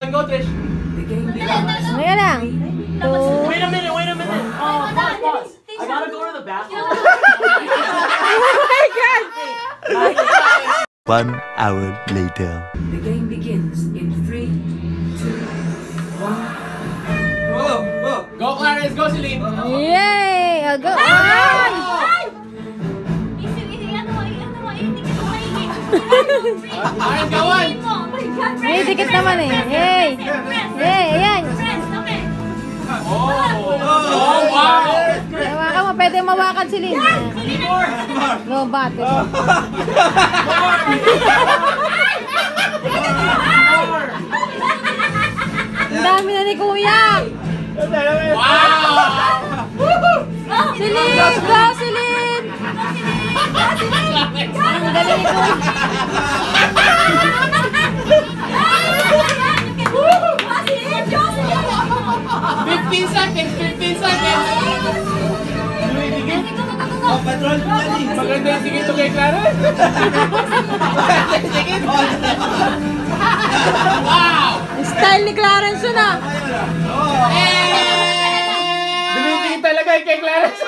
Go, Trish. Ngayon lang. Two. Wait a minute, wait a minute. Oh, pause, pause. I gotta go to the bathroom. Oh my God! One hour later. The game begins in three, two, one. Whoa, whoa. Go, Clarence. Go, Celine. Yay! Oh, go! Ay! Clarence, go on. May dikit naman eh. Yay! Yay! Ayan! Oh, oh wow. Pwede mawakan si Lynn. Go, bate. Ang dami na ni Kuya! Wow. Si Lynn! Go, si Lynn! Ang galing ni Kuya. 15 seconds, 15 seconds. Maganda yung tingin to kay Clarence. Wow. Style ni Clarence yun ah! Dumitingin talaga kay Clarence.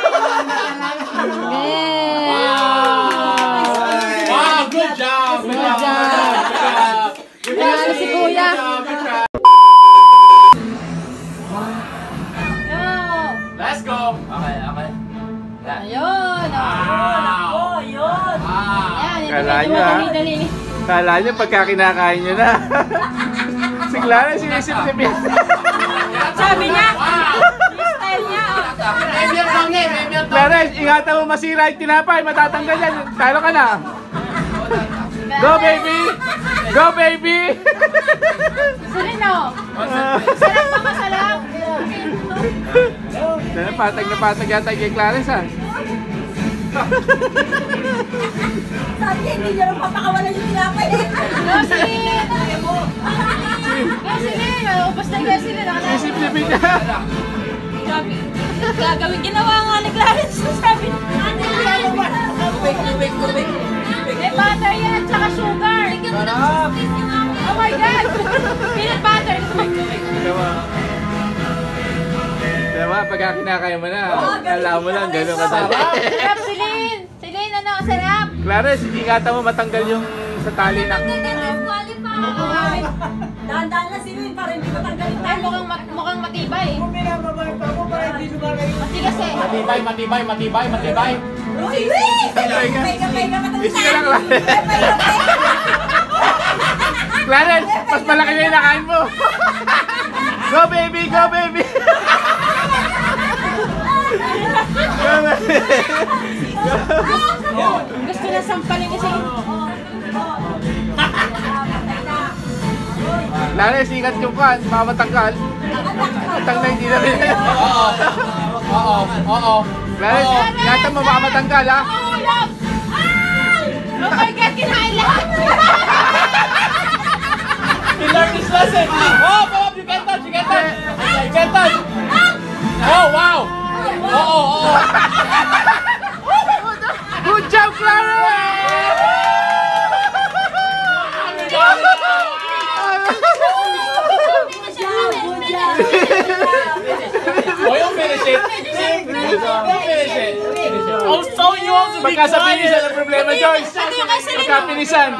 Wow, Ayun! Wow. Ayun! Wow. Ayan, ito Kala medyo niyo, ah. Kala niyo pagka kinakain niyo na. si Clara sinisip-sipin. Sabi niya! Wow. Yung style niya! oh. Clara, ingatan mo masira yung tinapay. Matatanggal yan. Talo ka na. Go baby! Go baby! Salino! Sarap pa masarap! Dahil patag na patag yata kay Clarence ha. Sabi niya, hindi niya lang papakawalan yung tinapay. Go, Silin! Go, Silin! Ubus na yung Silin. Sinisip-sipin niya. Sabi, gagawin ginawa nga ni Clarence. Sabi, ate, Tubig, tubig, tubig. may butter yan, tsaka sugar. Oh my God! Peanut butter. Diba? Pagka kinakain mo na, alam mo lang gano'n kadali. Sarap, Silin! Silin, ano, sarap! Clarence, ingatan mo matanggal yung sa tali na. Dahan-dahan lang sila yun para hindi matanggalin Ay, mukhang, mat- mukhang matibay. Matigas eh. Matibay, matibay, matibay, matibay. Uy, Patay ka. Pay ka, pay ka, matanggalin. Isi ka lang, ka, ka. Clarence, mas malaki na yung nakain mo. Go baby, go baby. Gusto na sampalin ni Silin. Clarence, ingat yung kan, baka matanggal. Matang na hindi na rin. Oo. Oo. Oo. Clarence, ingatan mo baka matanggal ha. Oh, love! Oh my God, kinain lahat! He learned his lesson. Oh, Bob, you can't touch, you can't touch. You can't touch. Oh, wow. Oo, oo. You finish it. I was telling you all to be Pagka sa pinisan ang problema, Joyce. Pati yung kay Silin. Pagka pinisan.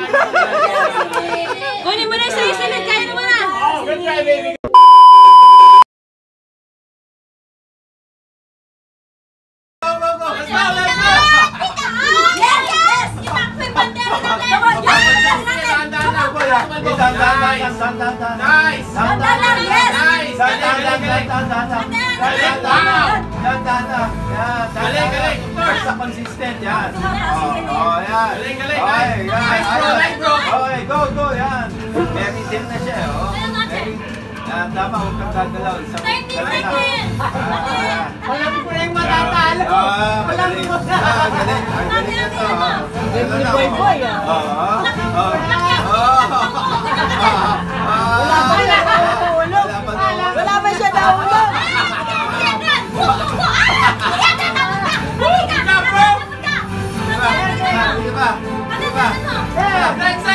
Kunin mo na yung sa'yo, Silin. Kain mo na. Oh, good try, baby. Yes, yes! Itakbo yung bandera natin! Come on, yes! Nice. Dahan-dahan lang, yes! Nice. Wow. Galing, galing. Of course. Basta consistent yan. Oh, Oh, yan. Galing, galing, Okay, yan. Nice, bro, nice, bro. Okay, go, go, yan. Very dim na siya, oh. Very, yan, tama, huwag kang gagalaw. 30 galing seconds! Ah, Alam ko na yung matatalo. Ah, magaling. Ah, galing. Ang galing na to. ah. Galing na, oh. Oo. Oo. Oo. Thanks,